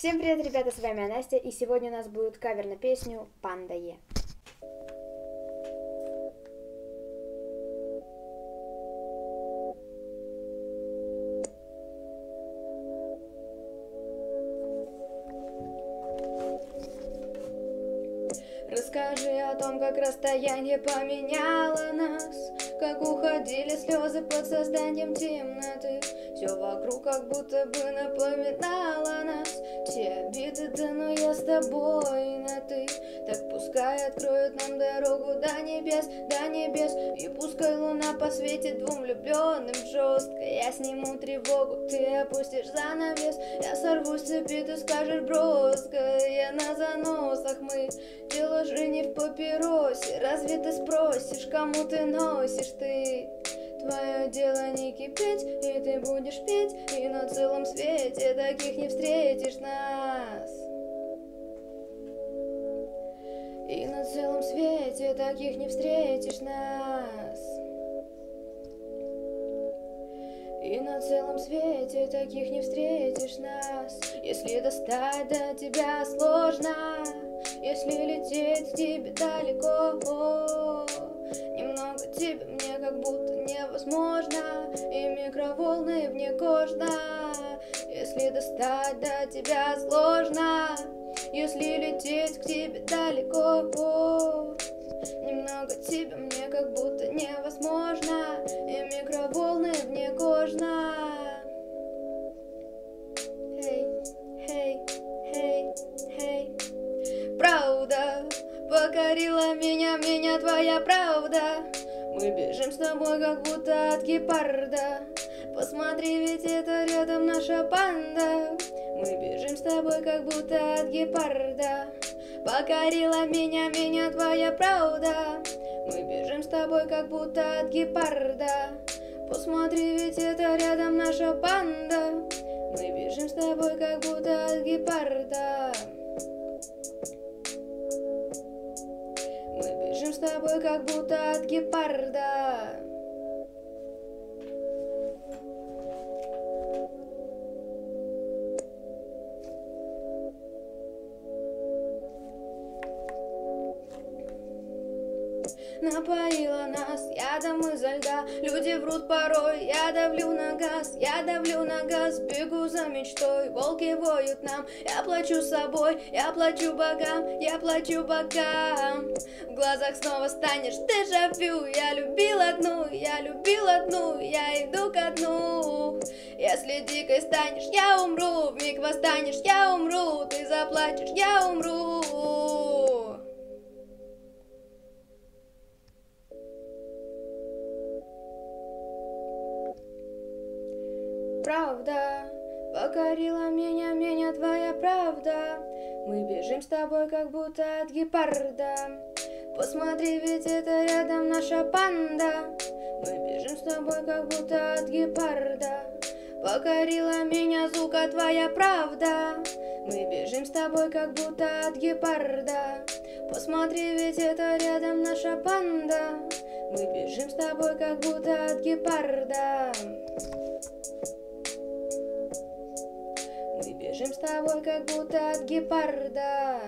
Всем привет, ребята, с вами Настя, и сегодня у нас будет кавер на песню «Панда Е». Расскажи о том, как расстояние поменяло нас Как уходили слезы под созданием темноты. Все вокруг как будто бы напоминало нас. Все обиды, да но я с тобой на ты Так пускай откроют нам дорогу до небес, до небес. И пускай луна посветит двум влюбленным жестко Я сниму тревогу, ты опустишь занавес. Я сорвусь с цепи, ты скажешь броско Я на заносах мы папиросе Разве ты спросишь, кому ты носишь ты? Твое дело не кипеть, и ты будешь петь И на целом свете таких не встретишь нас. И на целом свете таких не встретишь нас. И на целом свете таких не встретишь нас. Если достать до тебя сложно если лететь тебе далеко Немного тебе мне как будто невозможно И микроволны вне кожно. Если достать до тебя сложно Если лететь к тебе далеко Немного тебе мне Покорила меня, меня твоя правда. Мы бежим с тобой, как будто от гепарда. Посмотри, ведь это рядом наша панда. Мы бежим с тобой, как будто от гепарда. Покорила меня, меня твоя правда. Мы бежим с тобой, как будто от гепарда. Посмотри, ведь это рядом наша панда. Мы бежим с тобой, как будто от гепарда тобой, как будто от гепарда. напоила нас ядом изо льда. Люди врут порой, я давлю на газ, я давлю на газ. Бегу за мечтой, волки воют нам. Я плачу собой, я плачу богам, я плачу богам глазах снова станешь дежавю. Я любил одну, я любил одну, я иду ко дну. Если дикой станешь, я умру В миг восстанешь, я умру. Ты заплачешь, я умру. Правда Покорила меня, меня твоя правда. Мы бежим с тобой, как будто от гепарда. Посмотри, ведь это рядом наша панда. Мы бежим с тобой, как будто от гепарда. Покорила меня, звука твоя правда. Мы бежим с тобой, как будто от гепарда. Посмотри, ведь это рядом наша панда. Мы бежим с тобой, как будто от гепарда Бежим с тобой, как будто от гепарда.